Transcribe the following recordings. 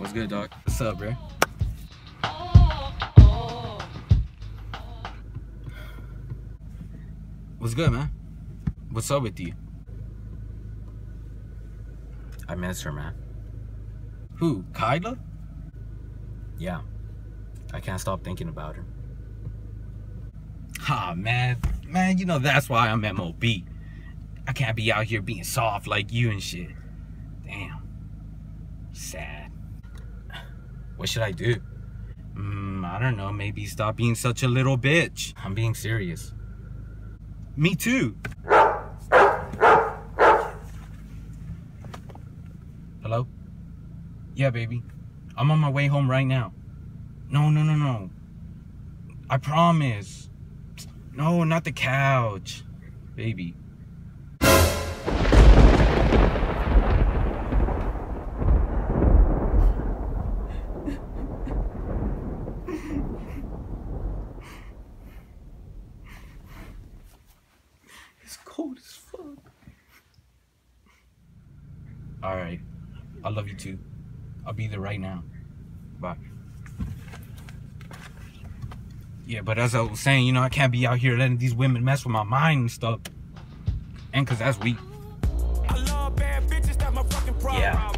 What's good, dog? What's up, bro? What's good, man? What's up with you? I miss her, man. Who? Kyla? Yeah. I can't stop thinking about her. Ah, man. Man, you know that's why I'm MOB. I can't be out here being soft like you and shit. Damn. Sad. What should I do? Mm, I don't know. Maybe stop being such a little bitch. I'm being serious. Me too. Hello? Yeah, baby. I'm on my way home right now. No, no, no, no. I promise. No, not the couch. Baby. It's cold as fuck. Alright. I love you too. I'll be there right now. Bye. Yeah, but as I was saying, you know, I can't be out here letting these women mess with my mind and stuff. And cause that's weak. I love bad bitches, that's my fucking problem. Yeah.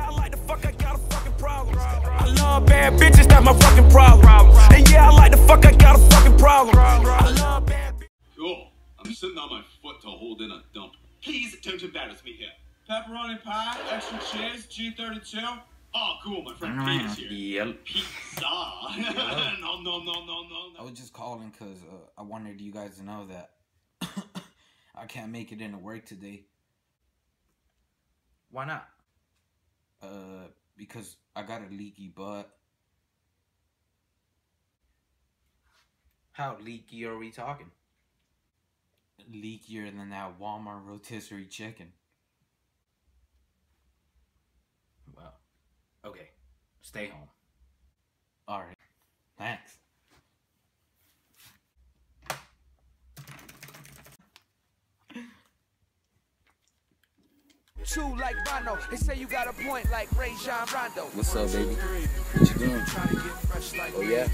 I like the fuck, I got a fucking problem. I love bad bitches, that's my fucking problem. And yeah, I like the fuck, I got a fucking problem. I love bad bitches. Cool. I'm sitting on my foot to hold in a dump. Please don't embarrass me here. Pepperoni pie, extra cheese, G32. Oh, cool. My friend Pete is here. Yep. Pizza. no, no, no, no, no, I was just calling because uh, I wanted you guys to know that I can't make it into work today. Why not? Uh, because I got a leaky butt. How leaky are we talking? Leakier than that Walmart rotisserie chicken. Well, okay. Stay home. All right. Thanks. Two like Bono. They say you got a point like Ray John Rondo. What's up, baby? What you doing? Oh yeah.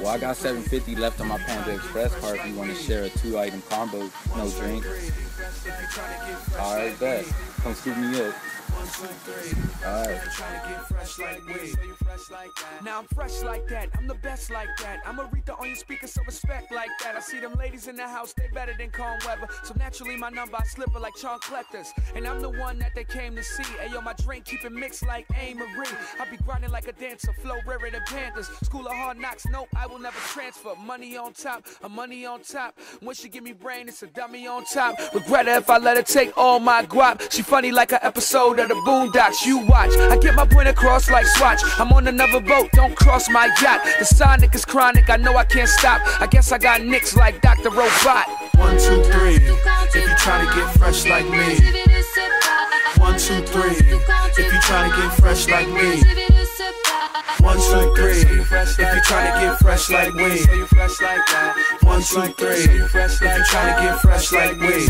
Well, I got 750 left on my Panda Express card if you want to share a two-item combo, no drink. All right, bet. Come scoop me up. All right. Now I'm fresh like that. I'm the best like that. I'm Aretha on your speaker, so respect like that. I see them ladies in the house, they better than Con Weber. So naturally, my number I slip it like Chunk collectors. And I'm the one that they came to see. Ayo, my drink keep it mixed like A. Marie. I be grinding like a dancer, flow rarer than Panthers. School of hard knocks, nope, I will never transfer. Money on top, a money on top. When she give me brain, it's a dummy on top. Regret it if I let her take all my guap. She funny like an episode of the Boondocks. You watch, I get my point across like Swatch. I'm on another boat, don't cross my yacht. The sonic is chronic, I know I can't stop. I guess I got nicks like Dr. Robot. One, two, three. If you try to get fresh like me. One, two, three. If you try to get fresh like me. One, two, three. If you try to get fresh like we. One, two, three. If you try to get fresh like we.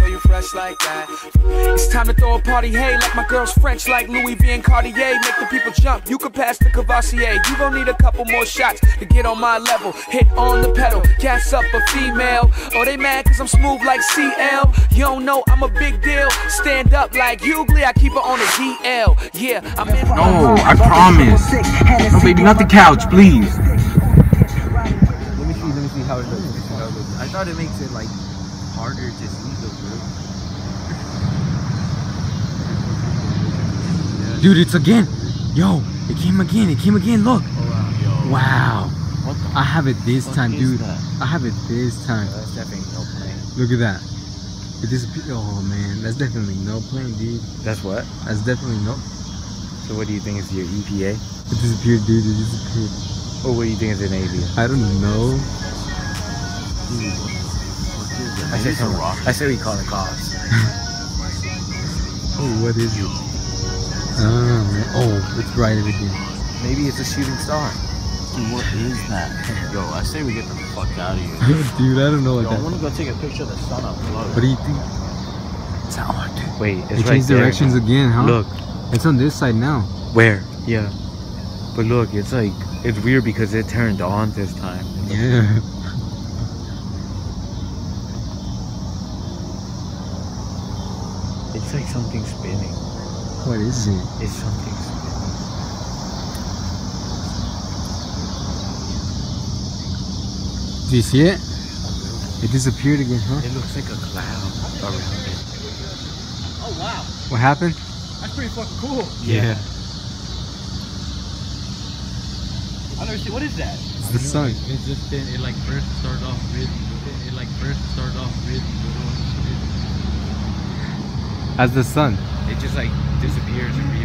It's time to throw a party, hey, like my girl's French, like Louis V and Cartier. Make the people jump. You can pass the Courvoisier. You gon' need a couple more shots to get on my level. Hit on the pedal, gas up a female. Oh, they mad cause I'm smooth like CL. You don't know I'm a big deal. Stand up like Hughley, I keep it on the DL. Yeah, I'm in. No, I promise. No, baby, not the couch, please. Let me see, let me see how it looks. Let me see how it looks. I thought it makes it like harder to see the bro. Dude, it's again. Yo, it came again. It came again. Look. Oh, wow. I have it this time, dude. I have it this time. That's definitely no plane. Look at that. It disappeared. Oh man, that's definitely no plane, dude. That's what? That's definitely no. So what do you think is your EPA? It disappeared, dude. It disappeared. Or what do you think is an alien? I don't know. I say some rock. I say we call the cops. Oh, what is it? Oh, man. oh, it's brighter again. Maybe it's a shooting star. What is that? Yo, I say we get the fuck out of here. dude, I don't know what Yo, I want to go take a picture of the sun up close. What do you think? It's hard, dude. Wait, It it's right changed there. directions again, huh? Look, It's on this side now. where? Yeah. But look, it's like it's weird because it turned on this time. Yeah. It's like something spinning. What is it? It's something spinning. Do you see it? It disappeared again, huh? It looks like a cloud around it. Oh wow, What happened? That's pretty fucking cool. Yeah. I don't see. What is that? It's the sun. It's just been, it like first started off really, it like first started off really little and shit. As the sun. It just like disappears and reappears.